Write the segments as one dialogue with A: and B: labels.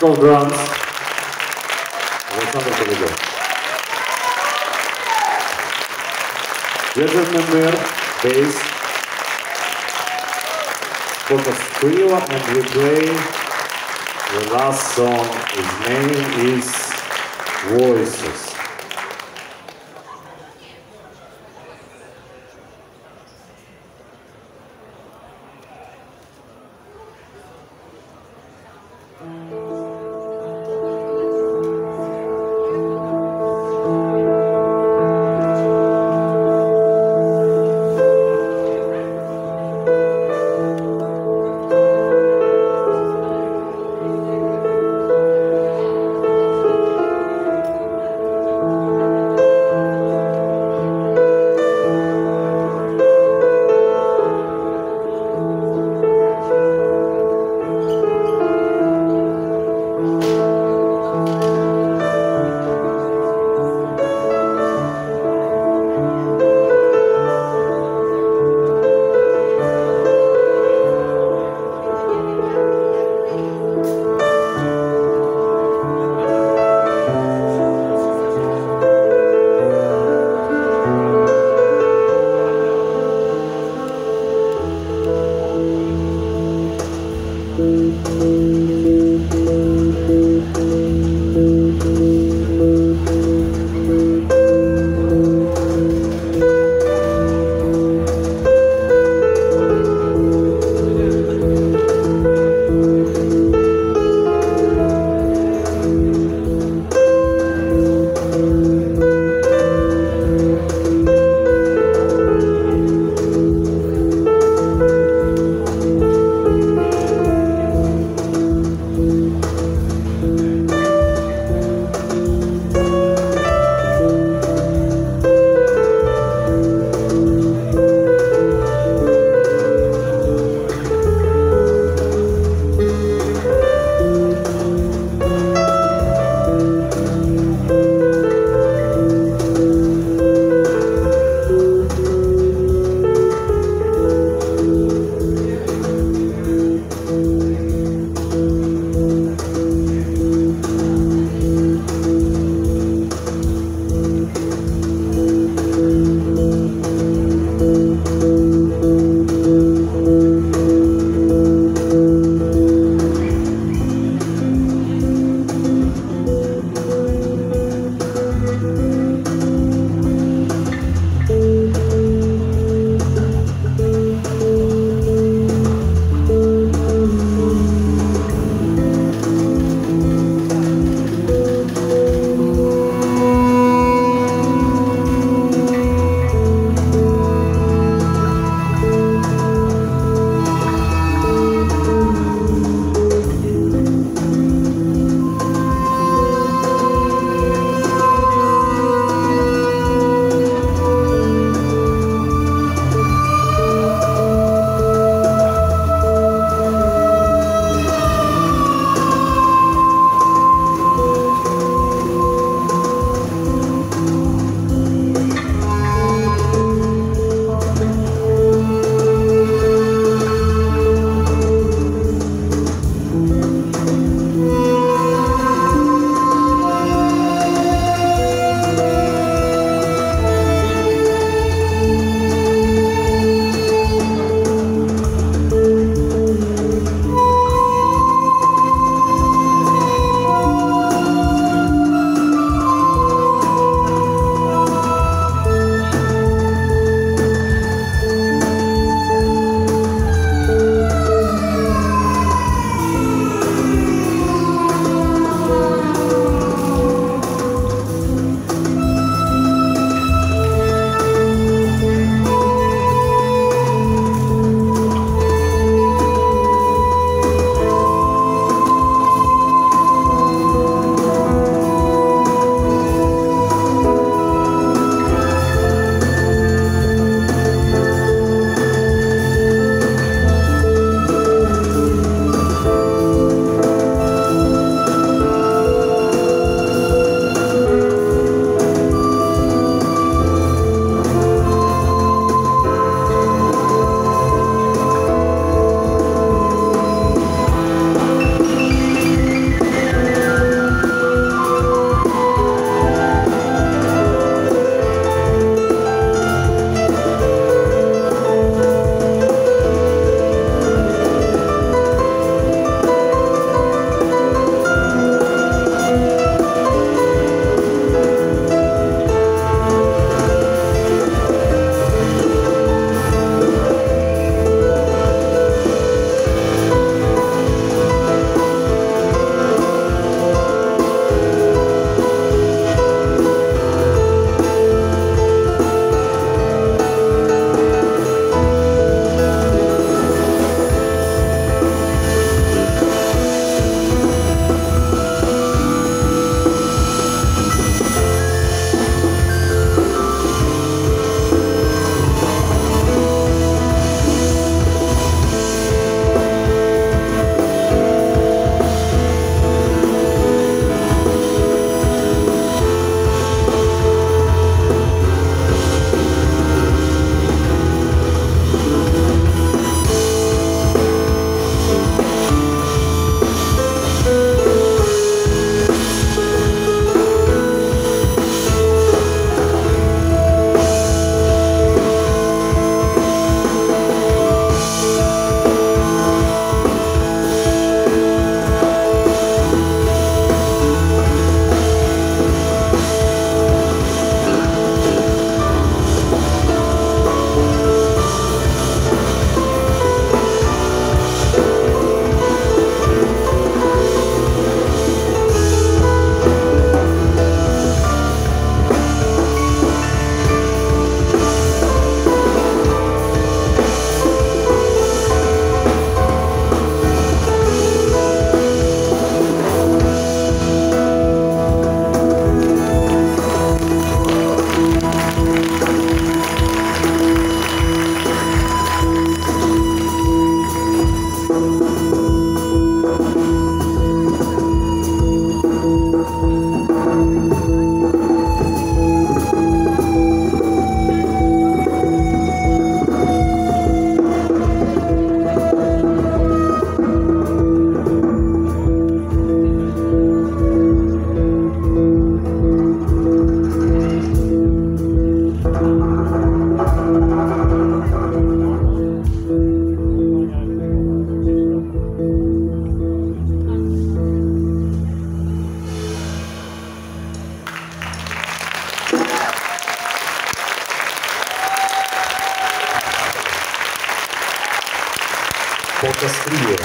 A: Classical drums. Aleksander powiedział. Jerzy Memir, bass. Focus trio and we play the last song. His name is Voices.
B: Podcast Trio.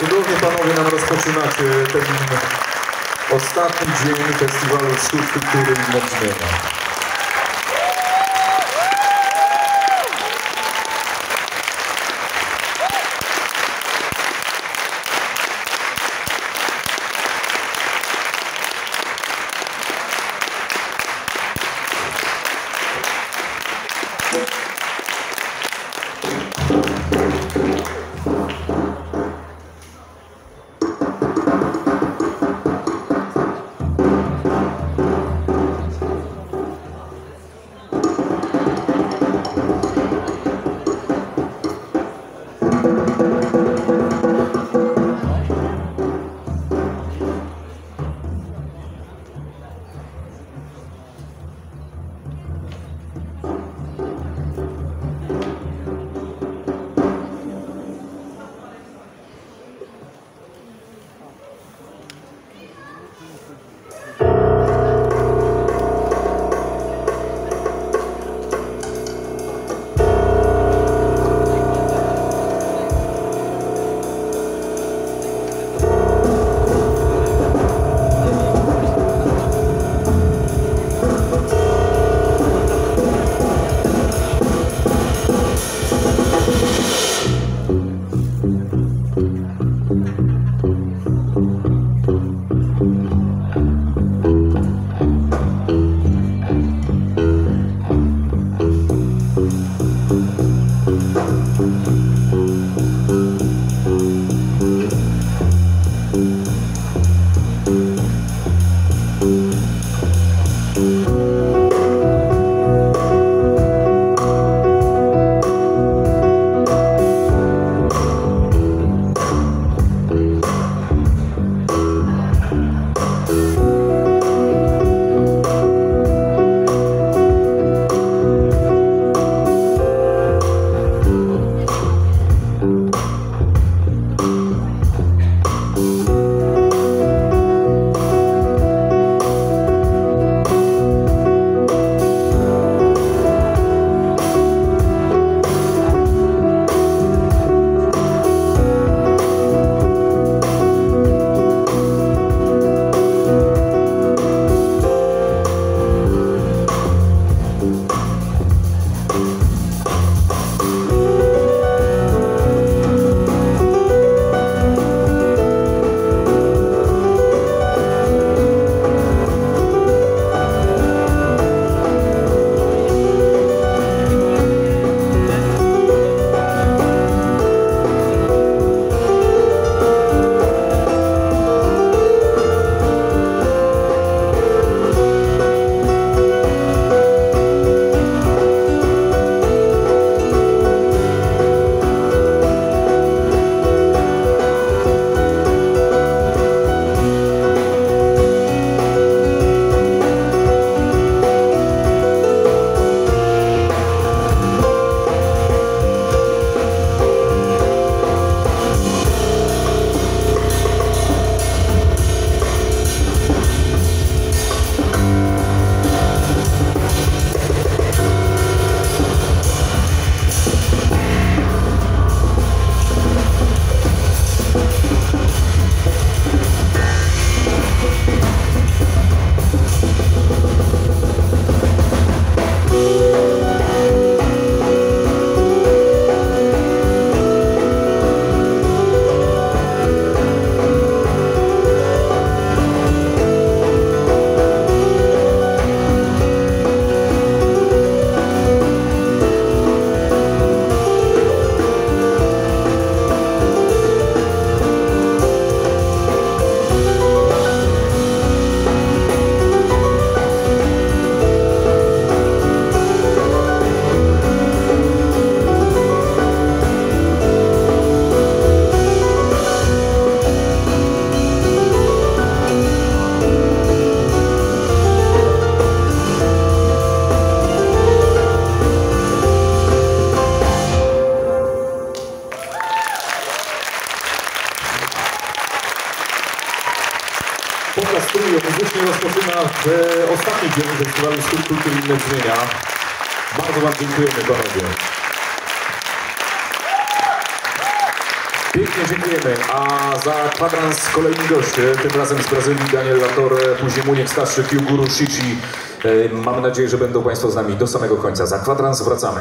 B: Cudownie panowie nam rozpoczynacie ten ostatni dzień Festiwalu Sztuk Kultury i Brzmienia. Pokaz Trio muzycznie rozpoczyna w ostatnim ostatni dzień Festiwalu Sztuk Kultury Inne Brzmienia. Bardzo Wam dziękujemy, panowie. Pięknie dziękujemy. A za kwadrans kolejni goście, tym razem z Brazylii Daniel Latore, później Muniek Starszy, Kyuguru Shichi. E, Mamy nadzieję, że będą Państwo z nami do samego końca. Za kwadrans wracamy.